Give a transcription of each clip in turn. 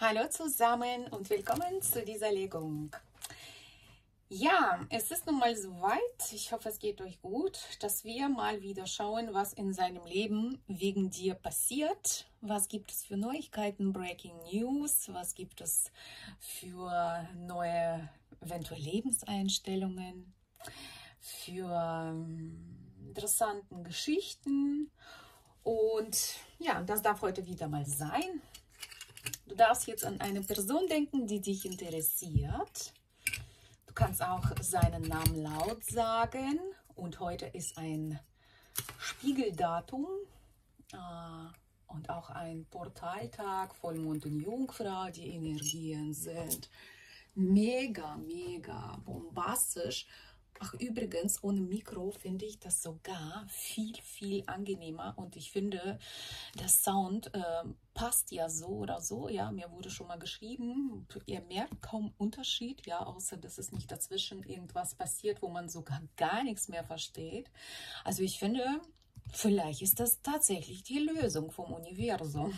Hallo zusammen und willkommen zu dieser Legung. Ja, es ist nun mal soweit. Ich hoffe, es geht euch gut, dass wir mal wieder schauen, was in seinem Leben wegen dir passiert. Was gibt es für Neuigkeiten, Breaking News? Was gibt es für neue eventuell Lebenseinstellungen? Für ähm, interessanten Geschichten? Und ja, das darf heute wieder mal sein. Du darfst jetzt an eine Person denken, die dich interessiert. Du kannst auch seinen Namen laut sagen. Und heute ist ein Spiegeldatum äh, und auch ein Portaltag, Vollmond und Jungfrau. Die Energien sind mega, mega bombastisch. Ach, übrigens, ohne Mikro finde ich das sogar viel, viel angenehmer und ich finde, der Sound äh, passt ja so oder so. Ja, mir wurde schon mal geschrieben, ihr merkt kaum Unterschied, ja, außer dass es nicht dazwischen irgendwas passiert, wo man sogar gar nichts mehr versteht. Also ich finde, vielleicht ist das tatsächlich die Lösung vom Universum.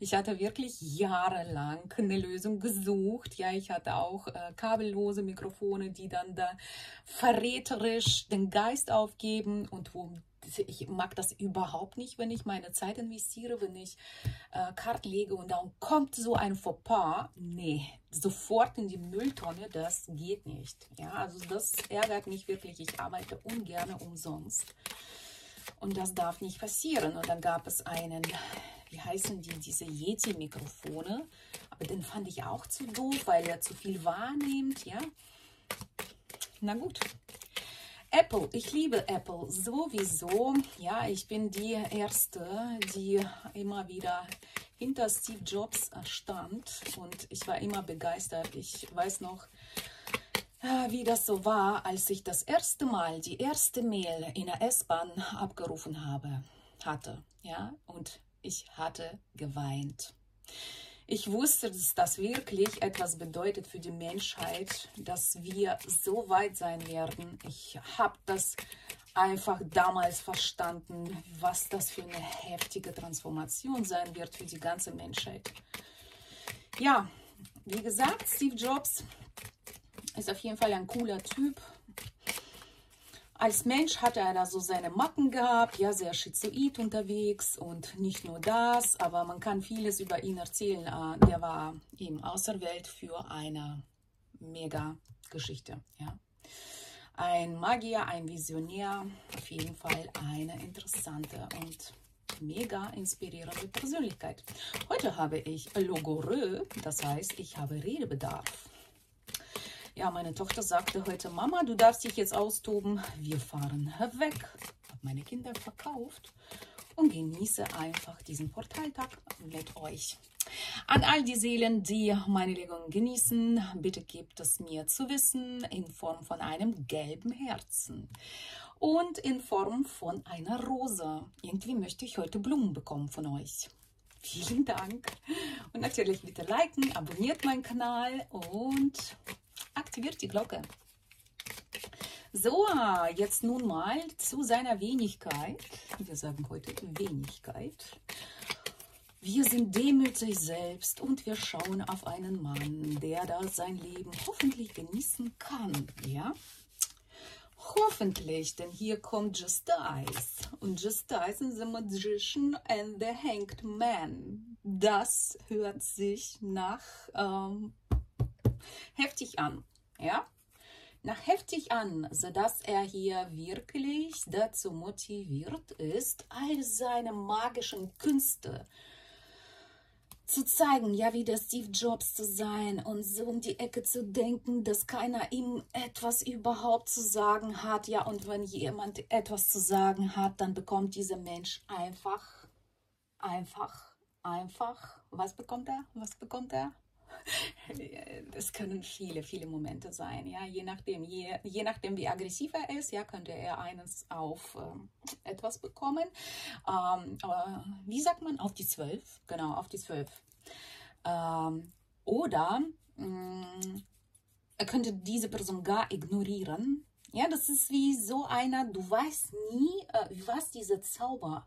Ich hatte wirklich jahrelang eine Lösung gesucht. Ja, ich hatte auch äh, kabellose Mikrofone, die dann da verräterisch den Geist aufgeben und wo ich mag das überhaupt nicht, wenn ich meine Zeit investiere, wenn ich äh, Karten lege und dann kommt so ein Fauxpas. Nee, sofort in die Mülltonne, das geht nicht. Ja, also das ärgert mich wirklich. Ich arbeite ungern umsonst. Und das darf nicht passieren. Und dann gab es einen wie heißen die, diese Yeti-Mikrofone. Aber den fand ich auch zu doof, weil er zu viel wahrnimmt, ja. Na gut. Apple, ich liebe Apple sowieso. Ja, ich bin die Erste, die immer wieder hinter Steve Jobs stand und ich war immer begeistert. Ich weiß noch, wie das so war, als ich das erste Mal die erste Mail in der S-Bahn abgerufen habe, hatte. Ja, und ich hatte geweint. Ich wusste, dass das wirklich etwas bedeutet für die Menschheit, dass wir so weit sein werden. Ich habe das einfach damals verstanden, was das für eine heftige Transformation sein wird für die ganze Menschheit. Ja, wie gesagt, Steve Jobs ist auf jeden Fall ein cooler Typ als Mensch hatte er da so seine Macken gehabt, ja, sehr schizoid unterwegs und nicht nur das, aber man kann vieles über ihn erzählen. Ah, der war eben Außerwelt für eine Mega-Geschichte, ja. Ein Magier, ein Visionär, auf jeden Fall eine interessante und mega inspirierende Persönlichkeit. Heute habe ich Logorö, das heißt, ich habe Redebedarf. Ja, meine Tochter sagte heute, Mama, du darfst dich jetzt austoben. Wir fahren weg. Habe meine Kinder verkauft und genieße einfach diesen Portaltag mit euch. An all die Seelen, die meine Legung genießen, bitte gebt es mir zu wissen in Form von einem gelben Herzen und in Form von einer Rose. Irgendwie möchte ich heute Blumen bekommen von euch. Vielen Dank. Und natürlich bitte liken, abonniert meinen Kanal und aktiviert die Glocke. So, jetzt nun mal zu seiner Wenigkeit. Wir sagen heute Wenigkeit. Wir sind demütig selbst und wir schauen auf einen Mann, der da sein Leben hoffentlich genießen kann. Ja? Hoffentlich, denn hier kommt Justice. Und Justice is the Magician and the Hanged Man. Das hört sich nach ähm, heftig an. Ja? Nach heftig an, sodass er hier wirklich dazu motiviert ist, all seine magischen Künste zu zeigen, ja, wie der Steve Jobs zu sein und so um die Ecke zu denken, dass keiner ihm etwas überhaupt zu sagen hat, ja, und wenn jemand etwas zu sagen hat, dann bekommt dieser Mensch einfach, einfach, einfach, was bekommt er? Was bekommt er? es können viele, viele Momente sein, ja, je nachdem, je, je nachdem, wie aggressiv er ist, ja, könnte er eines auf ähm, etwas bekommen. Ähm, aber wie sagt man, auf die zwölf? Genau, auf die zwölf. Ähm, oder mh, mm, er könnte diese Person gar ignorieren. Ja, das ist wie so einer, du weißt nie, äh, was dieser Zauber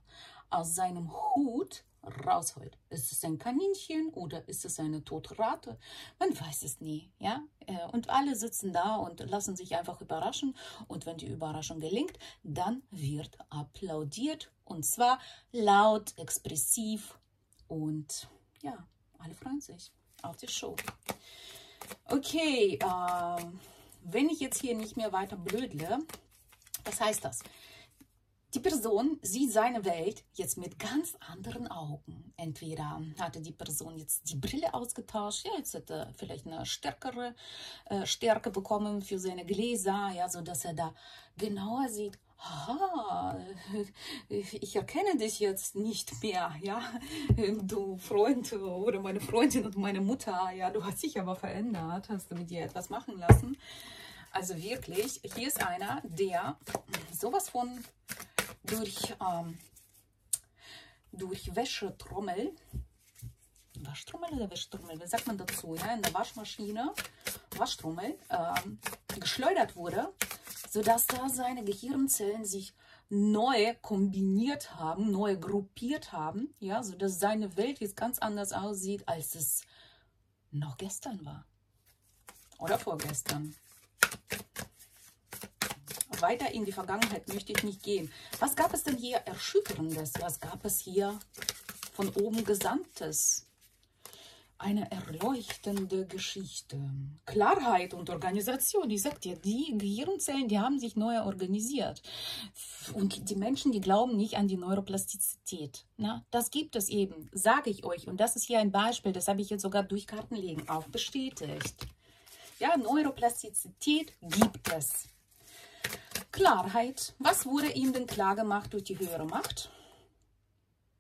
aus seinem Hut rausholt. Ist es ein Kaninchen oder ist es eine tote Ratte? Man weiß es nie, ja. Äh, und alle sitzen da und lassen sich einfach überraschen. Und wenn die Überraschung gelingt, dann wird applaudiert und zwar laut, expressiv und ja, alle freuen sich auf die Show. Okay, äh, wenn ich jetzt hier nicht mehr weiter blödle, was heißt das? Die Person sieht seine Welt jetzt mit ganz anderen Augen. Entweder hatte die Person jetzt die Brille ausgetauscht, ja, jetzt hat er vielleicht eine stärkere äh, Stärke bekommen für seine Gläser, ja, so er da genauer sieht. Aha, ich erkenne dich jetzt nicht mehr, ja, du Freund oder meine Freundin und meine Mutter, ja, du hast dich aber verändert, hast du mit dir etwas machen lassen. Also wirklich, hier ist einer, der sowas von durch, ähm, durch Wäschetrommel, Waschtrommel oder Wäschetrommel, wie sagt man dazu, ja, in der Waschmaschine, Waschtrommel, ähm, geschleudert wurde, sodass da seine Gehirnzellen sich neu kombiniert haben, neu gruppiert haben, ja, sodass seine Welt jetzt ganz anders aussieht, als es noch gestern war. Oder vorgestern weiter in die Vergangenheit möchte ich nicht gehen. Was gab es denn hier Erschütterndes? Was gab es hier von oben Gesandtes? Eine erleuchtende Geschichte. Klarheit und Organisation. Ich sag dir, die Gehirnzellen, die haben sich neu organisiert. Und die Menschen, die glauben nicht an die Neuroplastizität. Na, das gibt es eben, sage ich euch. Und das ist hier ein Beispiel, das habe ich jetzt sogar durch Kartenlegen auch bestätigt. Ja, Neuroplastizität gibt es. Klarheit. Was wurde ihm denn klar gemacht durch die höhere Macht?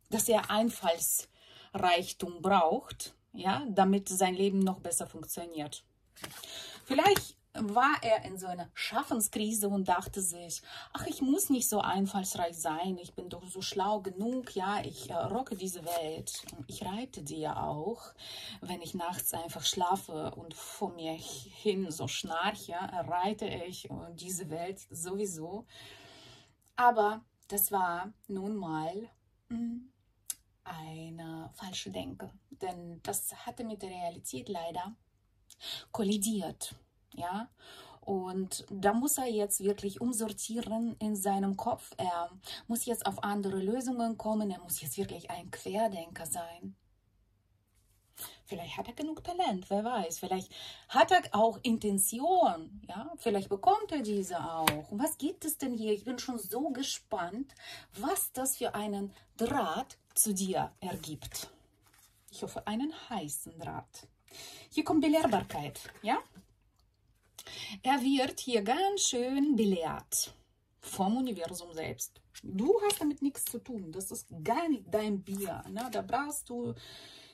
Dass er Einfallsreichtum braucht, ja, damit sein Leben noch besser funktioniert. Vielleicht war er in so einer Schaffenskrise und dachte sich, ach, ich muss nicht so einfallsreich sein, ich bin doch so schlau genug, ja, ich äh, rocke diese Welt. Ich reite die ja auch, wenn ich nachts einfach schlafe und vor mir hin so schnarche, reite ich diese Welt sowieso. Aber das war nun mal hm, eine falsche Denke, denn das hatte mit der Realität leider kollidiert ja. Und da muss er jetzt wirklich umsortieren in seinem Kopf. Er muss jetzt auf andere Lösungen kommen. Er muss jetzt wirklich ein Querdenker sein. Vielleicht hat er genug Talent, wer weiß. Vielleicht hat er auch Intention, ja. Vielleicht bekommt er diese auch. Was gibt es denn hier? Ich bin schon so gespannt, was das für einen Draht zu dir ergibt. Ich hoffe, einen heißen Draht. Hier kommt Belehrbarkeit, ja. Er wird hier ganz schön belehrt vom Universum selbst. Du hast damit nichts zu tun. Das ist gar nicht dein Bier. Ne? Da brauchst du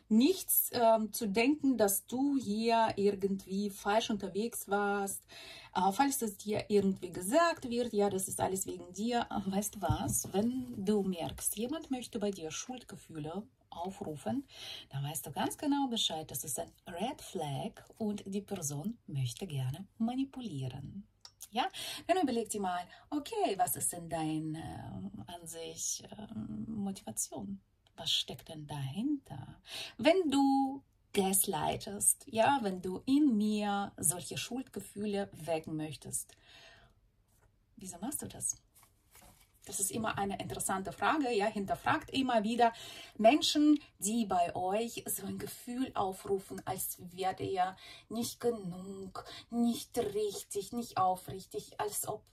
nichts ähm, zu denken, dass du hier irgendwie falsch unterwegs warst. Äh, falls es dir irgendwie gesagt wird, ja, das ist alles wegen dir. Weißt du was? Wenn du merkst, jemand möchte bei dir Schuldgefühle aufrufen, dann weißt du ganz genau Bescheid, das ist ein Red Flag und die Person möchte gerne manipulieren. Ja, dann überleg dir mal, okay, was ist denn deine äh, an sich äh, Motivation? Was steckt denn dahinter? Wenn du gaslightest, ja, wenn du in mir solche Schuldgefühle wecken möchtest, wieso machst du das? Das ist immer eine interessante Frage. Ja, hinterfragt immer wieder Menschen, die bei euch so ein Gefühl aufrufen, als wäre ihr nicht genug, nicht richtig, nicht aufrichtig, als ob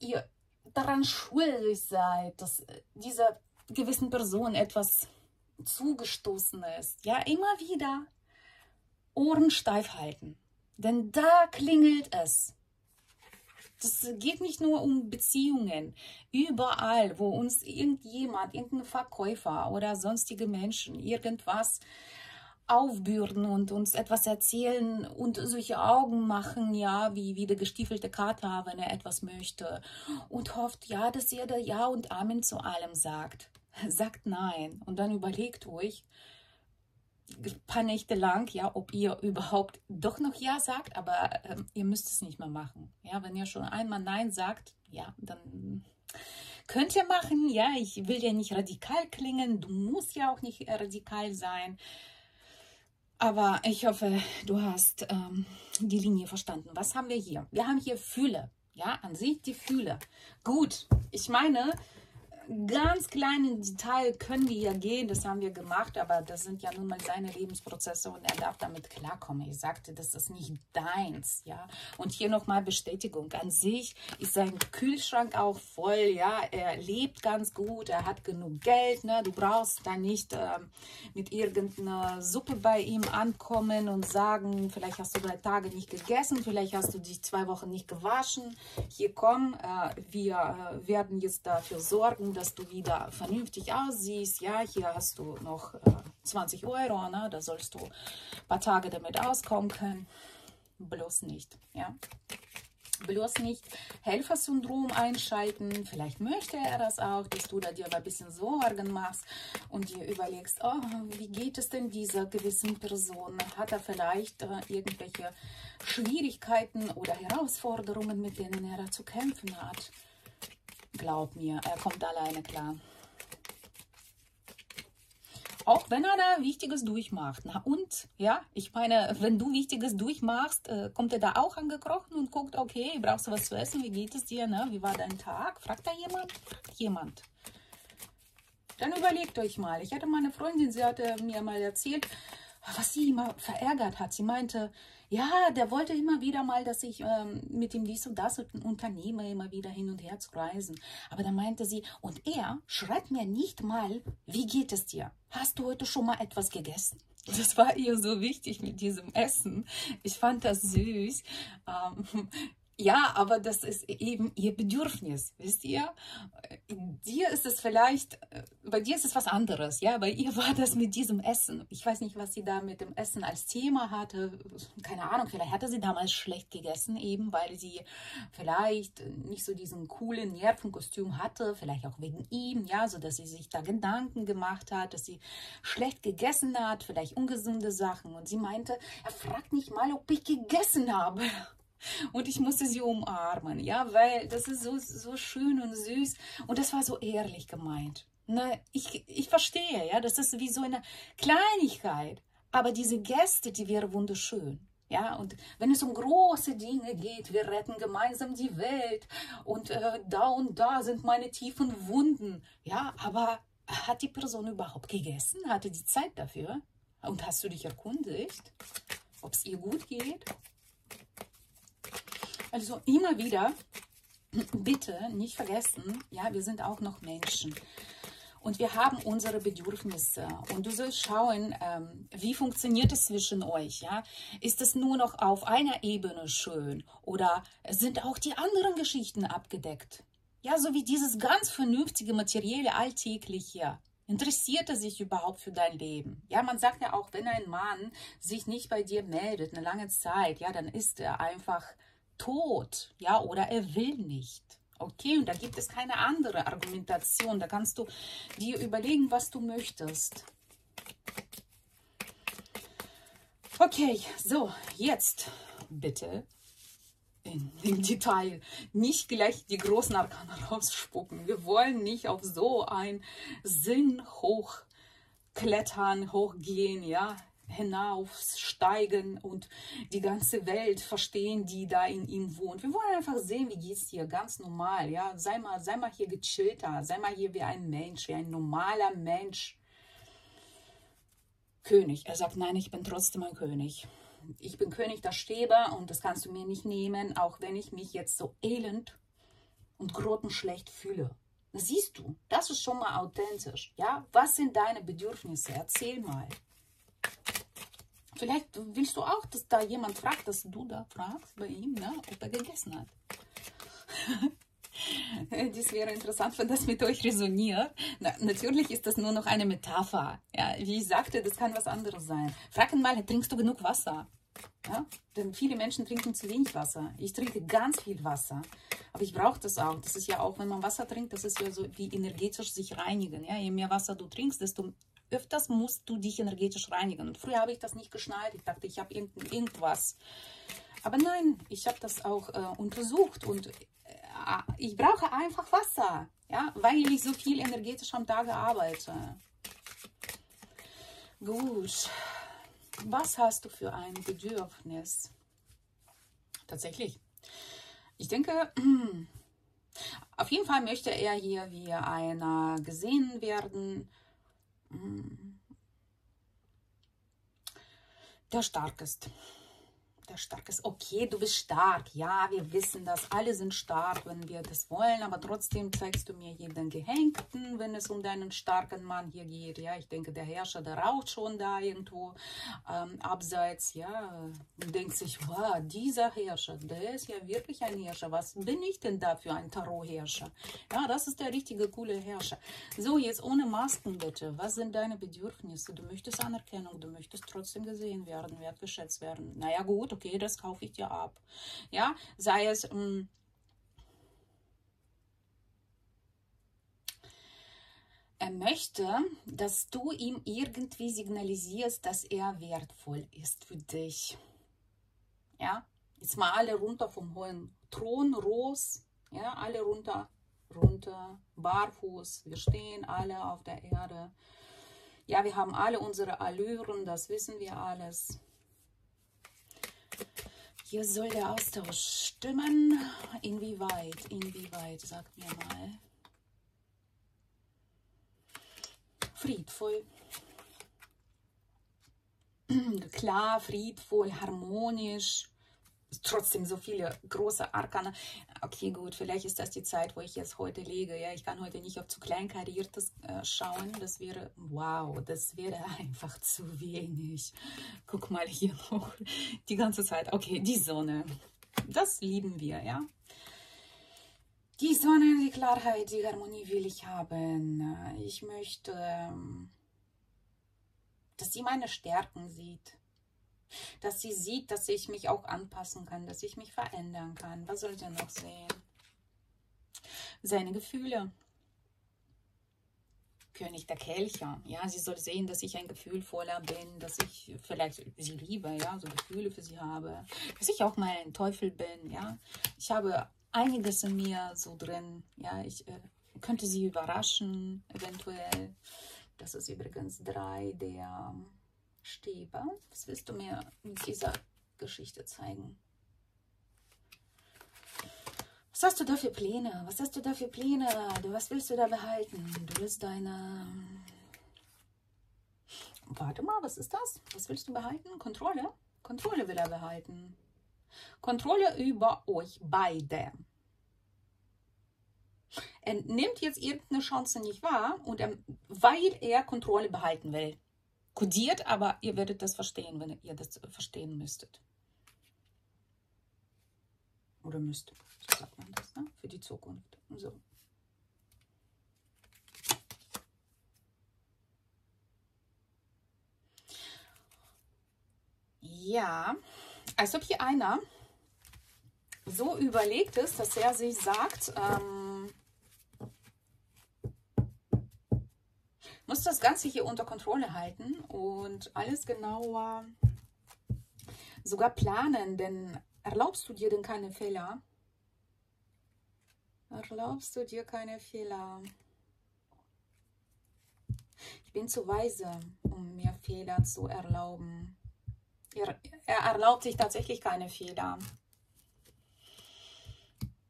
ihr daran schuldig seid, dass dieser gewissen Person etwas zugestoßen ist. Ja, immer wieder Ohren steif halten, denn da klingelt es. Das geht nicht nur um Beziehungen. Überall, wo uns irgendjemand, irgendein Verkäufer oder sonstige Menschen irgendwas aufbürden und uns etwas erzählen und solche Augen machen, ja, wie, wie der gestiefelte Kater, wenn er etwas möchte und hofft, ja, dass da Ja und Amen zu allem sagt. Sagt Nein und dann überlegt euch, paar Nächte lang, ja, ob ihr überhaupt doch noch Ja sagt, aber ähm, ihr müsst es nicht mehr machen. Ja, wenn ihr schon einmal Nein sagt, ja, dann könnt ihr machen. Ja, ich will ja nicht radikal klingen. Du musst ja auch nicht radikal sein. Aber ich hoffe, du hast ähm, die Linie verstanden. Was haben wir hier? Wir haben hier Fühle. Ja, an sich die Fühle. Gut, ich meine, ganz kleinen Detail können wir ja gehen, das haben wir gemacht, aber das sind ja nun mal seine Lebensprozesse und er darf damit klarkommen. Ich sagte, das ist nicht deins, ja. Und hier nochmal Bestätigung. An sich ist sein Kühlschrank auch voll, ja. Er lebt ganz gut, er hat genug Geld, ne. Du brauchst da nicht äh, mit irgendeiner Suppe bei ihm ankommen und sagen, vielleicht hast du drei Tage nicht gegessen, vielleicht hast du dich zwei Wochen nicht gewaschen. Hier komm, äh, wir äh, werden jetzt dafür sorgen, dass du wieder vernünftig aussiehst. Ja, hier hast du noch äh, 20 Euro, ne? da sollst du ein paar Tage damit auskommen können. Bloß nicht, ja. Bloß nicht Helfersyndrom einschalten. Vielleicht möchte er das auch, dass du da dir ein bisschen Sorgen machst und dir überlegst, oh, wie geht es denn dieser gewissen Person? Hat er vielleicht äh, irgendwelche Schwierigkeiten oder Herausforderungen, mit denen er zu kämpfen hat? Glaub mir, er kommt alleine klar. Auch wenn er da Wichtiges durchmacht. Na und, ja, ich meine, wenn du Wichtiges durchmachst, äh, kommt er da auch angekrochen und guckt, okay, brauchst du was zu essen, wie geht es dir, ne? wie war dein Tag? Fragt da jemand? Fragt jemand. Dann überlegt euch mal. Ich hatte meine Freundin, sie hatte mir mal erzählt, was sie immer verärgert hat. Sie meinte, ja, der wollte immer wieder mal, dass ich ähm, mit ihm dies und das unternehme, immer wieder hin und her zu reisen. Aber dann meinte sie, und er schreibt mir nicht mal, wie geht es dir? Hast du heute schon mal etwas gegessen? Das war ihr so wichtig mit diesem Essen. Ich fand das süß. Ähm, ja, aber das ist eben ihr Bedürfnis, wisst ihr? Dir ist es vielleicht, bei dir ist es was anderes, ja, bei ihr war das mit diesem Essen. Ich weiß nicht, was sie da mit dem Essen als Thema hatte, keine Ahnung, vielleicht hatte sie damals schlecht gegessen, eben weil sie vielleicht nicht so diesen coolen Nervenkostüm hatte, vielleicht auch wegen ihm, ja, so dass sie sich da Gedanken gemacht hat, dass sie schlecht gegessen hat, vielleicht ungesunde Sachen und sie meinte, er fragt nicht mal, ob ich gegessen habe. Und ich musste sie umarmen, ja, weil das ist so, so schön und süß und das war so ehrlich gemeint. Ne, ich, ich verstehe, ja, das ist wie so eine Kleinigkeit, aber diese Gäste, die wäre wunderschön. Ja, und wenn es um große Dinge geht, wir retten gemeinsam die Welt und äh, da und da sind meine tiefen Wunden. Ja, aber hat die Person überhaupt gegessen? Hatte die Zeit dafür? Und hast du dich erkundigt, ob es ihr gut geht? Also immer wieder, bitte nicht vergessen, ja, wir sind auch noch Menschen. Und wir haben unsere Bedürfnisse. Und du sollst schauen, ähm, wie funktioniert es zwischen euch. Ja? Ist es nur noch auf einer Ebene schön? Oder sind auch die anderen Geschichten abgedeckt? Ja, so wie dieses ganz vernünftige, materielle, alltägliche. Interessiert er sich überhaupt für dein Leben? Ja, man sagt ja auch, wenn ein Mann sich nicht bei dir meldet, eine lange Zeit, ja, dann ist er einfach tot, ja, oder er will nicht. Okay, und da gibt es keine andere Argumentation. Da kannst du dir überlegen, was du möchtest. Okay, so, jetzt bitte in, im Detail nicht gleich die großen Arkane rausspucken. Wir wollen nicht auf so ein Sinn hochklettern, hochgehen, ja hinaufsteigen und die ganze Welt verstehen, die da in ihm wohnt. Wir wollen einfach sehen, wie geht es dir ganz normal, ja, sei mal, sei mal hier gechillter, sei mal hier wie ein Mensch, wie ein normaler Mensch. König, er sagt, nein, ich bin trotzdem ein König. Ich bin König der Stäbe und das kannst du mir nicht nehmen, auch wenn ich mich jetzt so elend und grottenschlecht fühle. Siehst du, das ist schon mal authentisch. Ja, was sind deine Bedürfnisse? Erzähl mal. Vielleicht willst du auch, dass da jemand fragt, dass du da fragst bei ihm, ne, ob er gegessen hat. das wäre interessant, wenn das mit euch resoniert. Na, natürlich ist das nur noch eine Metapher. Ja, wie ich sagte, das kann was anderes sein. Frag ihn mal, trinkst du genug Wasser? Ja? Denn viele Menschen trinken zu wenig Wasser. Ich trinke ganz viel Wasser. Aber ich brauche das auch. Das ist ja auch, wenn man Wasser trinkt, das ist ja so wie energetisch sich reinigen. Ja? Je mehr Wasser du trinkst, desto öfters musst du dich energetisch reinigen. Und früher habe ich das nicht geschnallt. Ich dachte, ich habe irgend, irgendwas. Aber nein, ich habe das auch äh, untersucht und äh, ich brauche einfach Wasser. Ja, weil ich so viel energetisch am Tage arbeite. Gut. Was hast du für ein Bedürfnis? Tatsächlich. Ich denke, auf jeden Fall möchte er hier wie einer gesehen werden, der stark ist der stark ist. Okay, du bist stark. Ja, wir wissen das. Alle sind stark, wenn wir das wollen. Aber trotzdem zeigst du mir hier den Gehängten, wenn es um deinen starken Mann hier geht. Ja, ich denke, der Herrscher, der raucht schon da irgendwo ähm, abseits. Ja, und denkt sich, wow, dieser Herrscher, der ist ja wirklich ein Herrscher. Was bin ich denn da für ein Tarot-Herrscher? Ja, das ist der richtige, coole Herrscher. So, jetzt ohne Masken bitte. Was sind deine Bedürfnisse? Du möchtest Anerkennung, du möchtest trotzdem gesehen werden, wertgeschätzt werden. Naja, gut, okay, das kaufe ich dir ab. Ja, sei es, ähm, er möchte, dass du ihm irgendwie signalisierst, dass er wertvoll ist für dich. Ja, jetzt mal alle runter vom hohen Thron, Ros, ja, alle runter, runter, barfuß, wir stehen alle auf der Erde. Ja, wir haben alle unsere Allüren, das wissen wir alles. Hier soll der Austausch stimmen. Inwieweit? Inwieweit? Sagt mir mal. Friedvoll. Klar, friedvoll, harmonisch trotzdem so viele große Arkane. Okay, gut, vielleicht ist das die Zeit, wo ich jetzt heute lege. Ja, ich kann heute nicht auf zu klein kariertes äh, schauen. Das wäre, wow, das wäre einfach zu wenig. Guck mal hier noch die ganze Zeit. Okay, die Sonne. Das lieben wir, ja. Die Sonne, die Klarheit, die Harmonie will ich haben. Ich möchte, ähm, dass sie meine Stärken sieht dass sie sieht, dass ich mich auch anpassen kann, dass ich mich verändern kann. Was soll sie noch sehen? Seine Gefühle. König der Kelcher. Ja, sie soll sehen, dass ich ein gefühlvoller bin, dass ich vielleicht sie liebe, ja, so Gefühle für sie habe, dass ich auch mal ein Teufel bin, ja. Ich habe einiges in mir so drin, ja, ich äh, könnte sie überraschen, eventuell. Das ist übrigens drei der Stäbe. Was willst du mir mit dieser Geschichte zeigen? Was hast du da für Pläne? Was hast du da für Pläne? Was willst du da behalten? Du willst deine... Warte mal, was ist das? Was willst du behalten? Kontrolle? Kontrolle will er behalten. Kontrolle über euch beide. Er nimmt jetzt irgendeine Chance nicht wahr, und er, weil er Kontrolle behalten will kodiert, aber ihr werdet das verstehen, wenn ihr das verstehen müsstet. Oder müsst, so sagt man das, ne? für die Zukunft. So. Ja, als ob hier einer so überlegt ist, dass er sich sagt, ähm, muss das Ganze hier unter Kontrolle halten und alles genauer sogar planen, denn erlaubst du dir denn keine Fehler? Erlaubst du dir keine Fehler? Ich bin zu weise, um mir Fehler zu erlauben. Er, er erlaubt sich tatsächlich keine Fehler.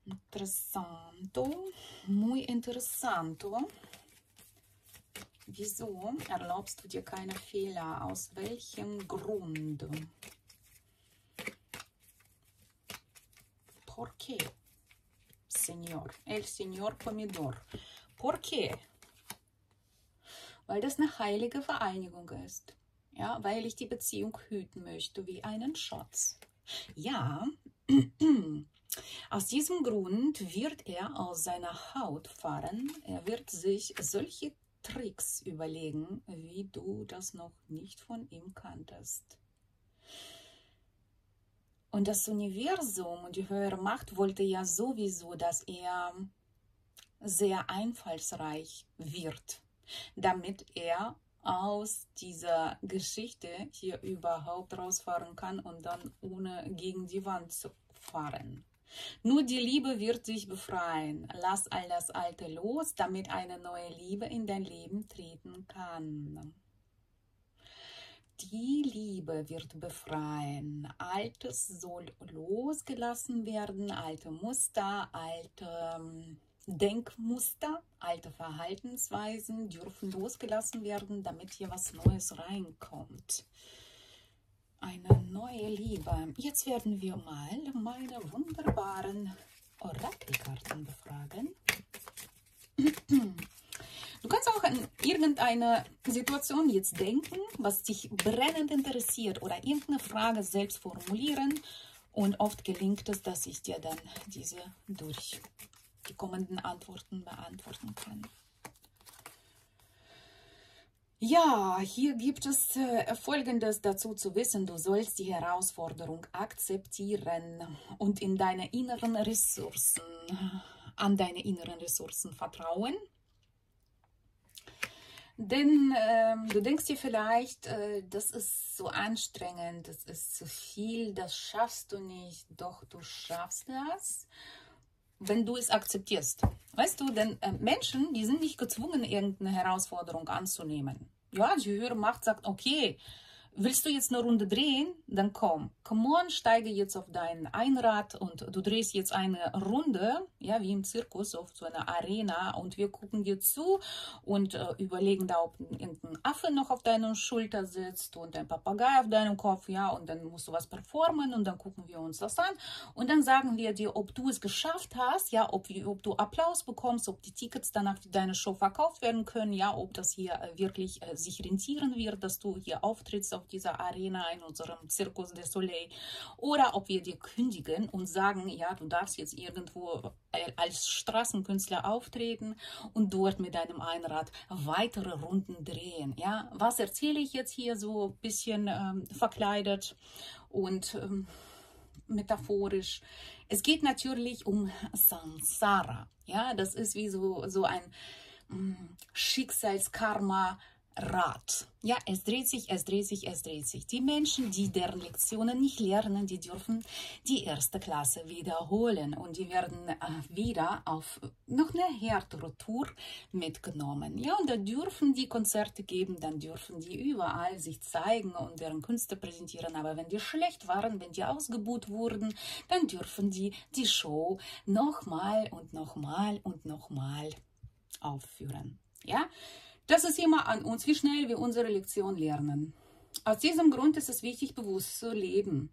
Interessanto, muy interessanto. Wieso erlaubst du dir keine Fehler? Aus welchem Grund? ¿Por qué, Señor? El Señor Pomidor. ¿Por qué? Weil das eine heilige Vereinigung ist. Ja, weil ich die Beziehung hüten möchte wie einen Schatz. Ja, aus diesem Grund wird er aus seiner Haut fahren. Er wird sich solche Tricks überlegen, wie du das noch nicht von ihm kanntest. Und das Universum und die höhere Macht wollte ja sowieso, dass er sehr einfallsreich wird, damit er aus dieser Geschichte hier überhaupt rausfahren kann und dann ohne gegen die Wand zu fahren. Nur die Liebe wird dich befreien. Lass all das Alte los, damit eine neue Liebe in dein Leben treten kann. Die Liebe wird befreien. Altes soll losgelassen werden, alte Muster, alte ähm, Denkmuster, alte Verhaltensweisen dürfen losgelassen werden, damit hier was Neues reinkommt. Eine neue Liebe. Jetzt werden wir mal meine wunderbaren Orakelkarten befragen. Du kannst auch an irgendeine Situation jetzt denken, was dich brennend interessiert oder irgendeine Frage selbst formulieren. Und oft gelingt es, dass ich dir dann diese durch die kommenden Antworten beantworten kann. Ja, hier gibt es äh, Folgendes dazu zu wissen. Du sollst die Herausforderung akzeptieren und in deine inneren Ressourcen, an deine inneren Ressourcen vertrauen denn ähm, du denkst dir vielleicht, äh, das ist so anstrengend, das ist zu viel, das schaffst du nicht. Doch, du schaffst das, wenn du es akzeptierst. Weißt du, denn äh, Menschen, die sind nicht gezwungen, irgendeine Herausforderung anzunehmen. Ja, die höhere Macht sagt, okay, Willst du jetzt eine Runde drehen? Dann komm. Come on, steige jetzt auf dein Einrad und du drehst jetzt eine Runde, ja, wie im Zirkus, auf so einer Arena und wir gucken dir zu und äh, überlegen da, ob irgendein Affe noch auf deiner Schulter sitzt und ein Papagei auf deinem Kopf, ja, und dann musst du was performen und dann gucken wir uns das an und dann sagen wir dir, ob du es geschafft hast, ja, ob, ob du Applaus bekommst, ob die Tickets danach für deine Show verkauft werden können, ja, ob das hier äh, wirklich äh, sich rentieren wird, dass du hier auftrittst auf dieser Arena in unserem Circus de Soleil oder ob wir dir kündigen und sagen, ja, du darfst jetzt irgendwo äh, als Straßenkünstler auftreten und dort mit deinem Einrad weitere Runden drehen. Ja, was erzähle ich jetzt hier so ein bisschen ähm, verkleidet und ähm, metaphorisch? Es geht natürlich um Sansara. Ja, das ist wie so, so ein mm, Schicksalskarma Rad. Ja, es dreht sich, es dreht sich, es dreht sich. Die Menschen, die deren Lektionen nicht lernen, die dürfen die erste Klasse wiederholen und die werden äh, wieder auf noch eine härtere Tour mitgenommen. Ja, und da dürfen die Konzerte geben, dann dürfen die überall sich zeigen und deren Künste präsentieren. Aber wenn die schlecht waren, wenn die ausgebuht wurden, dann dürfen die die Show nochmal und nochmal und nochmal aufführen. Ja, das ist immer an uns, wie schnell wir unsere Lektion lernen. Aus diesem Grund ist es wichtig, bewusst zu leben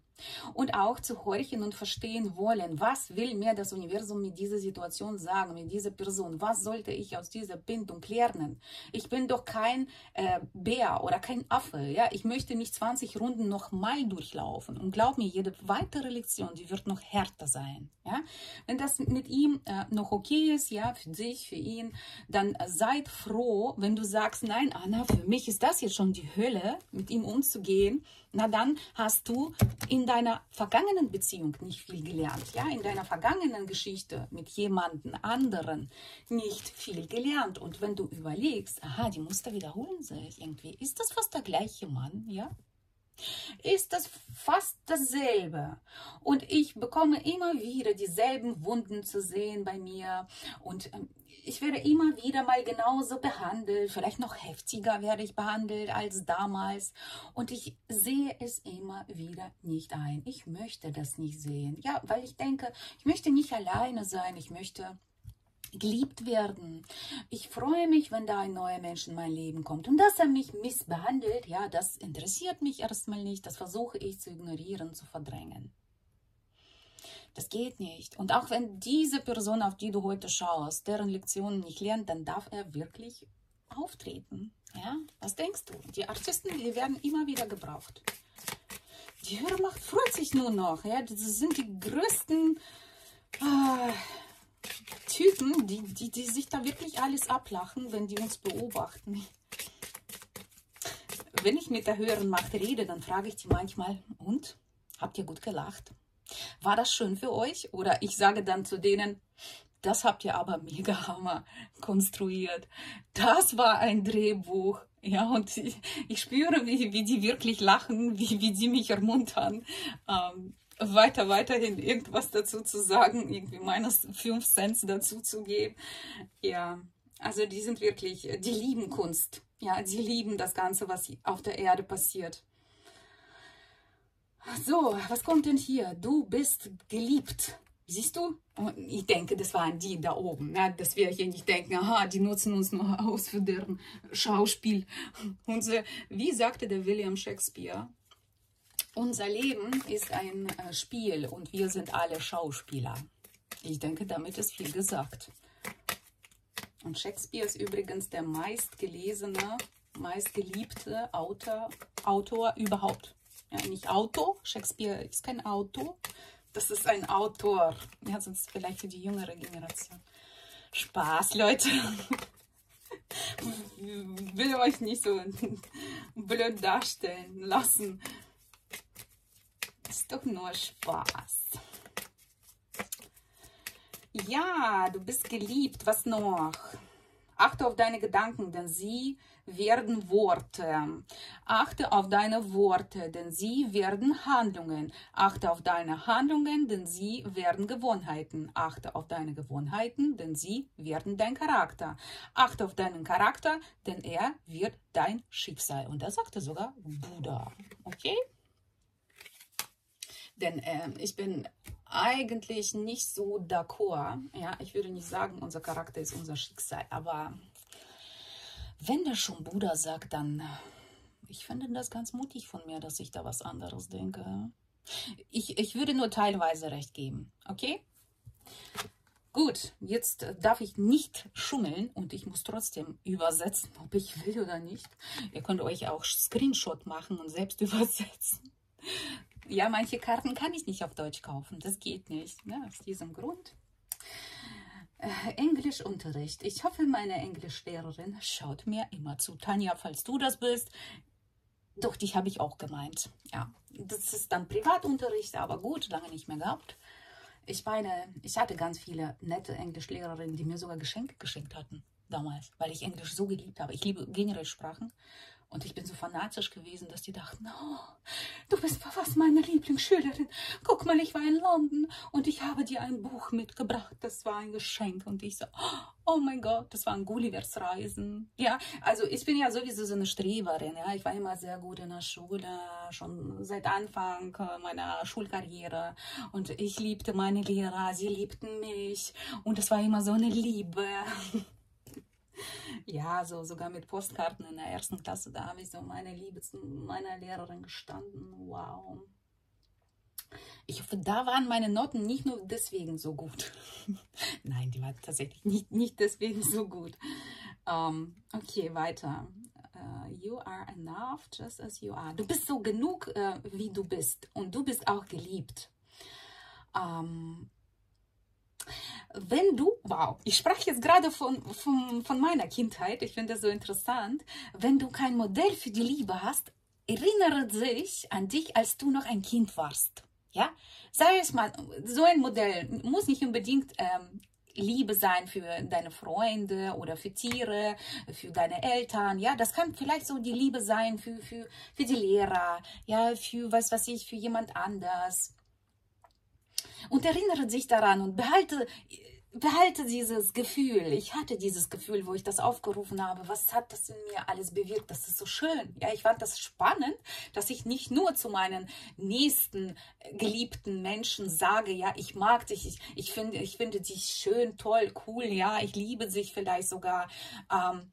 und auch zu horchen und verstehen wollen, was will mir das Universum mit dieser Situation sagen, mit dieser Person, was sollte ich aus dieser Bindung lernen. Ich bin doch kein äh, Bär oder kein Affe, ja, ich möchte nicht 20 Runden nochmal durchlaufen und glaub mir, jede weitere Lektion, die wird noch härter sein, ja. Wenn das mit ihm äh, noch okay ist, ja, für dich, für ihn, dann seid froh, wenn du sagst, nein, Anna, für mich ist das jetzt schon die Hölle, mit ihm umzugehen, na dann hast du in deiner vergangenen Beziehung nicht viel gelernt, ja, in deiner vergangenen Geschichte mit jemandem anderen nicht viel gelernt. Und wenn du überlegst, aha, die Muster wiederholen sich irgendwie, ist das fast der gleiche Mann, ja? Ist das fast dasselbe. Und ich bekomme immer wieder dieselben Wunden zu sehen bei mir. Und ähm, ich werde immer wieder mal genauso behandelt. Vielleicht noch heftiger werde ich behandelt als damals. Und ich sehe es immer wieder nicht ein. Ich möchte das nicht sehen. Ja, weil ich denke, ich möchte nicht alleine sein. Ich möchte geliebt werden. Ich freue mich, wenn da ein neuer Mensch in mein Leben kommt. Und dass er mich missbehandelt, ja, das interessiert mich erstmal nicht. Das versuche ich zu ignorieren, zu verdrängen. Das geht nicht. Und auch wenn diese Person, auf die du heute schaust, deren Lektionen nicht lernt, dann darf er wirklich auftreten. Ja, was denkst du? Die Artisten, die werden immer wieder gebraucht. Die Hörermacht freut sich nur noch. Ja, das sind die größten äh, Typen, die, die, die sich da wirklich alles ablachen, wenn die uns beobachten. Wenn ich mit der höheren Macht rede, dann frage ich die manchmal, und? Habt ihr gut gelacht? War das schön für euch? Oder ich sage dann zu denen, das habt ihr aber mega hammer konstruiert. Das war ein Drehbuch. Ja, und ich, ich spüre, wie, wie die wirklich lachen, wie, wie die mich ermuntern. Ähm, weiter, weiterhin irgendwas dazu zu sagen, irgendwie meines fünf Cent dazu zu geben. Ja, also die sind wirklich, die lieben Kunst. Ja, die lieben das Ganze, was auf der Erde passiert. So, was kommt denn hier? Du bist geliebt. Siehst du? Ich denke, das waren die da oben, ne? dass wir hier nicht denken, aha, die nutzen uns nur aus für deren Schauspiel. Und so, wie sagte der William Shakespeare, unser Leben ist ein äh, Spiel und wir sind alle Schauspieler. Ich denke, damit ist viel gesagt. Und Shakespeare ist übrigens der meistgelesene, meistgeliebte Autor, Autor überhaupt. Ja, nicht Auto, Shakespeare ist kein Auto, das ist ein Autor. Ja, sonst vielleicht für die jüngere Generation. Spaß, Leute. Will euch nicht so blöd darstellen lassen. Ist doch nur Spaß. Ja, du bist geliebt. Was noch? Achte auf deine Gedanken, denn sie werden Worte. Achte auf deine Worte, denn sie werden Handlungen. Achte auf deine Handlungen, denn sie werden Gewohnheiten. Achte auf deine Gewohnheiten, denn sie werden dein Charakter. Achte auf deinen Charakter, denn er wird dein Schicksal. Und das sagte sogar Buddha. Okay? Denn äh, ich bin eigentlich nicht so d'accord. Ja, ich würde nicht sagen, unser Charakter ist unser Schicksal, aber wenn das schon Buddha sagt, dann ich finde das ganz mutig von mir, dass ich da was anderes denke. Ich, ich würde nur teilweise recht geben, okay? Gut, jetzt darf ich nicht schummeln und ich muss trotzdem übersetzen, ob ich will oder nicht. Ihr könnt euch auch Screenshot machen und selbst übersetzen ja, manche Karten kann ich nicht auf Deutsch kaufen. Das geht nicht. Ne? Aus diesem Grund. Äh, Englischunterricht. Ich hoffe, meine Englischlehrerin schaut mir immer zu. Tanja, falls du das bist, doch, dich habe ich auch gemeint. Ja, das ist dann Privatunterricht, aber gut, lange nicht mehr gehabt. Ich meine, ich hatte ganz viele nette Englischlehrerinnen, die mir sogar Geschenke geschenkt hatten damals, weil ich Englisch so geliebt habe. Ich liebe generell Sprachen und ich bin so fanatisch gewesen, dass die dachten, oh, du bist fast meine Lieblingsschülerin. Guck mal, ich war in London und ich habe dir ein Buch mitgebracht. Das war ein Geschenk. Und ich so, oh mein Gott, das waren Gullivers Reisen. Ja, also ich bin ja sowieso so eine Streberin. Ja, ich war immer sehr gut in der Schule, schon seit Anfang meiner Schulkarriere. Und ich liebte meine Lehrer, sie liebten mich. Und es war immer so eine Liebe. Ja, so sogar mit Postkarten in der ersten Klasse, da habe ich so meine Liebe zu meiner Lehrerin gestanden. Wow. Ich hoffe, da waren meine Noten nicht nur deswegen so gut. Nein, die waren tatsächlich nicht, nicht deswegen so gut. Um, ähm, okay, weiter. Uh, you are enough just as you are. Du bist so genug, uh, wie du bist. Und du bist auch geliebt. Um, ähm, wenn du, wow, ich spreche jetzt gerade von, von, von meiner Kindheit, ich finde das so interessant, wenn du kein Modell für die Liebe hast, erinnere sich an dich, als du noch ein Kind warst. Ja, sei es mal, so ein Modell muss nicht unbedingt ähm, Liebe sein für deine Freunde oder für Tiere, für deine Eltern. Ja, das kann vielleicht so die Liebe sein für, für, für die Lehrer, ja, für was weiß ich, für jemand anders und erinnere sich daran und behalte, behalte dieses Gefühl. Ich hatte dieses Gefühl, wo ich das aufgerufen habe. Was hat das in mir alles bewirkt? Das ist so schön. Ja, ich fand das spannend, dass ich nicht nur zu meinen nächsten geliebten Menschen sage, ja, ich mag dich, ich, ich finde, ich finde dich schön, toll, cool, ja, ich liebe dich vielleicht sogar. Ähm,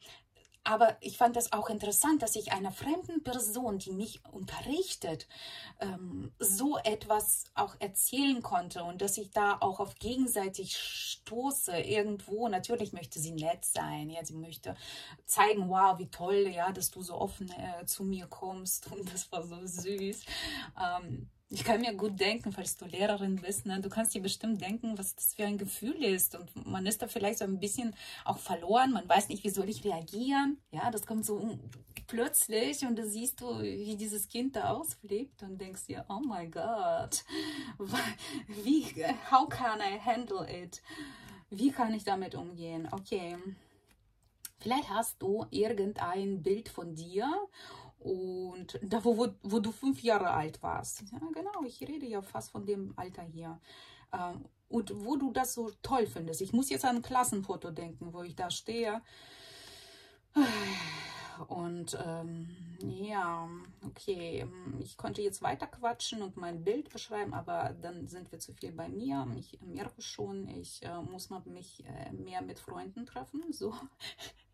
aber ich fand das auch interessant, dass ich einer fremden Person, die mich unterrichtet, ähm, so etwas auch erzählen konnte und dass ich da auch auf gegenseitig stoße irgendwo. Natürlich möchte sie nett sein, ja, sie möchte zeigen, wow, wie toll, ja, dass du so offen äh, zu mir kommst und das war so süß. Ähm, ich kann mir gut denken, falls du Lehrerin bist, ne, du kannst dir bestimmt denken, was das für ein Gefühl ist. Und man ist da vielleicht so ein bisschen auch verloren. Man weiß nicht, wie soll ich reagieren. Ja, das kommt so plötzlich und da siehst du, wie dieses Kind da ausflippt und denkst dir, oh mein Gott, wie, how can I handle it? Wie kann ich damit umgehen? Okay. Vielleicht hast du irgendein Bild von dir und da, wo, wo, du fünf Jahre alt warst. Ja, genau, ich rede ja fast von dem Alter hier. Ähm, und wo du das so toll findest. Ich muss jetzt an ein Klassenfoto denken, wo ich da stehe. Und ähm, ja, okay, ich konnte jetzt weiter quatschen und mein Bild beschreiben, aber dann sind wir zu viel bei mir. Ich merke schon, ich äh, muss mich äh, mehr mit Freunden treffen. So,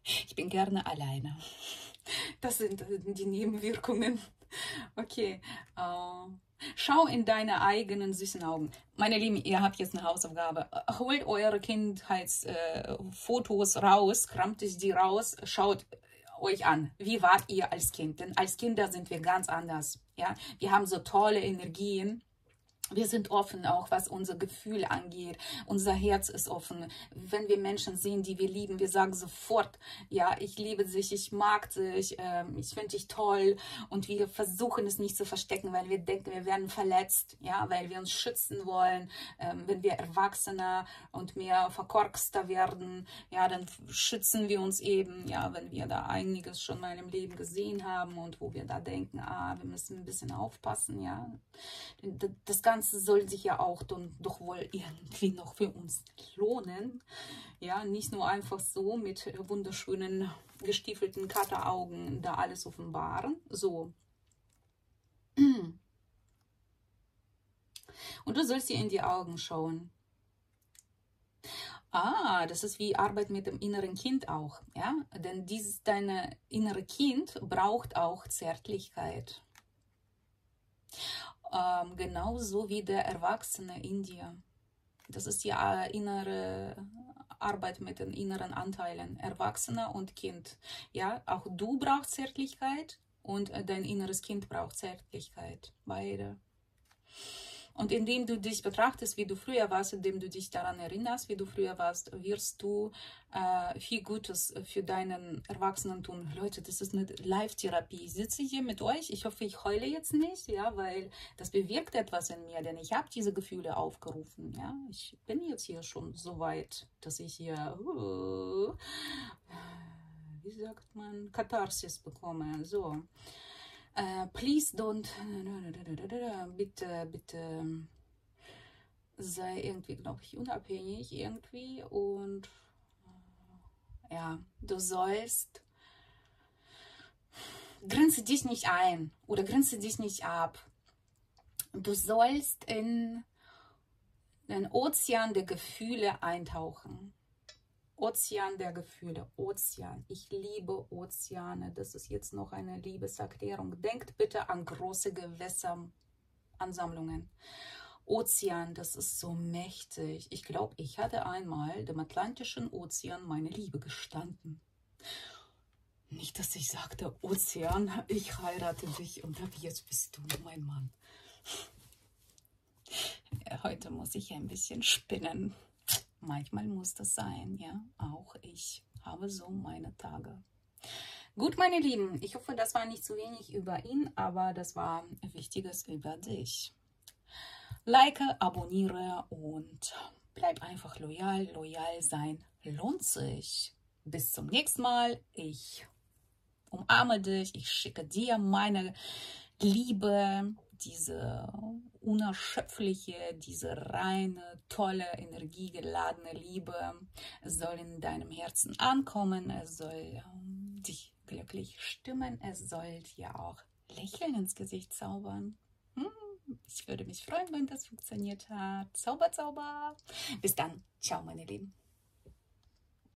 ich bin gerne alleine. Das sind die Nebenwirkungen. Okay. Äh, schau in deine eigenen süßen Augen. Meine Lieben, ihr habt jetzt eine Hausaufgabe. Holt eure Kindheitsfotos äh, raus, kramt es die raus, schaut euch an. Wie wart ihr als Kind? Denn als Kinder sind wir ganz anders. Ja, wir haben so tolle Energien wir sind offen, auch was unser Gefühl angeht. Unser Herz ist offen. Wenn wir Menschen sehen, die wir lieben, wir sagen sofort, ja, ich liebe dich, ich mag dich, äh, ich finde dich toll. Und wir versuchen es nicht zu verstecken, weil wir denken, wir werden verletzt, ja, weil wir uns schützen wollen. Ähm, wenn wir erwachsener und mehr verkorkster werden, ja, dann schützen wir uns eben, ja, wenn wir da einiges schon mal im Leben gesehen haben und wo wir da denken, ah, wir müssen ein bisschen aufpassen, ja. Das Ganze Ganze soll sich ja auch dann doch wohl irgendwie noch für uns lohnen. Ja, nicht nur einfach so mit wunderschönen gestiefelten Kateraugen da alles offenbaren. So. Und du sollst dir in die Augen schauen. Ah, das ist wie Arbeit mit dem inneren Kind auch, ja? Denn dieses deine innere Kind braucht auch Zärtlichkeit ähm, genauso wie der Erwachsene in dir. Das ist die äh, innere Arbeit mit den inneren Anteilen, Erwachsener und Kind. Ja, auch du brauchst Zärtlichkeit und äh, dein inneres Kind braucht Zärtlichkeit. Beide. Und indem du dich betrachtest, wie du früher warst, indem du dich daran erinnerst, wie du früher warst, wirst du äh, viel Gutes für deinen Erwachsenen tun. Leute, das ist eine Live-Therapie. Ich sitze hier mit euch. Ich hoffe, ich heule jetzt nicht, ja, weil das bewirkt etwas in mir, denn ich habe diese Gefühle aufgerufen. Ja, ich bin jetzt hier schon so weit, dass ich hier, uh, wie sagt man, Katharsis bekomme. So. Uh, please don't, bitte, bitte sei irgendwie, glaube ich, unabhängig irgendwie und äh, ja, du sollst, grenze dich nicht ein oder grenze dich nicht ab. Du sollst in den Ozean der Gefühle eintauchen. Ozean der Gefühle, Ozean. Ich liebe Ozeane. Das ist jetzt noch eine Liebeserklärung. Denkt bitte an große Gewässeransammlungen. Ozean, das ist so mächtig. Ich glaube, ich hatte einmal dem Atlantischen Ozean meine Liebe gestanden. Nicht, dass ich sagte, Ozean, ich heirate dich und ab jetzt bist du mein Mann. Heute muss ich ein bisschen spinnen. Manchmal muss das sein, ja. Auch ich habe so meine Tage. Gut, meine Lieben, ich hoffe, das war nicht zu wenig über ihn, aber das war Wichtiges über dich. Like, abonniere und bleib einfach loyal. Loyal sein lohnt sich. Bis zum nächsten Mal. Ich umarme dich. Ich schicke dir meine Liebe diese unerschöpfliche, diese reine, tolle, energiegeladene Liebe soll in deinem Herzen ankommen. Es soll ähm, dich glücklich stimmen. Es soll dir auch Lächeln ins Gesicht zaubern. Hm, ich würde mich freuen, wenn das funktioniert hat. Zauber, Zauber. Bis dann. Ciao, meine Lieben.